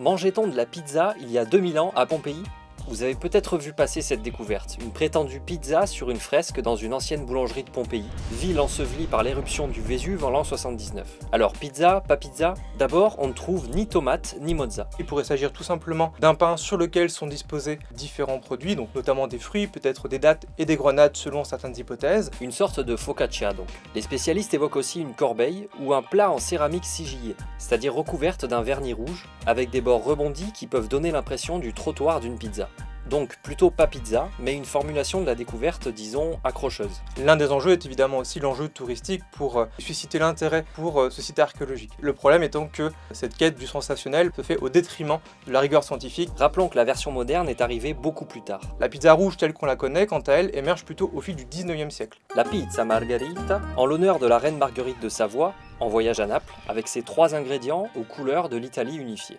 Mangeait-on de la pizza il y a 2000 ans à Pompéi? Vous avez peut-être vu passer cette découverte, une prétendue pizza sur une fresque dans une ancienne boulangerie de Pompéi, ville ensevelie par l'éruption du Vésuve en l'an 79. Alors pizza, pas pizza? D'abord, on ne trouve ni tomate ni mozza. Il pourrait s'agir tout simplement d'un pain sur lequel sont disposés différents produits, donc notamment des fruits, peut-être des dattes et des grenades selon certaines hypothèses. Une sorte de focaccia donc. Les spécialistes évoquent aussi une corbeille ou un plat en céramique sigillée, c'est-à-dire recouverte d'un vernis rouge, avec des bords rebondis qui peuvent donner l'impression du trottoir d'une pizza. Donc plutôt pas pizza, mais une formulation de la découverte, disons, accrocheuse. L'un des enjeux est évidemment aussi l'enjeu touristique pour euh, susciter l'intérêt pour euh, ce site archéologique. Le problème étant que cette quête du sensationnel se fait au détriment de la rigueur scientifique. Rappelons que la version moderne est arrivée beaucoup plus tard. La pizza rouge telle qu'on la connaît, quant à elle, émerge plutôt au fil du 19e siècle. La pizza margherita, en l'honneur de la reine Marguerite de Savoie, en voyage à Naples, avec ses trois ingrédients aux couleurs de l'Italie unifiée.